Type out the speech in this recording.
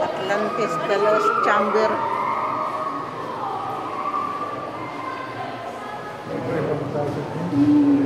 Tatlan pistolos chamber. Mm.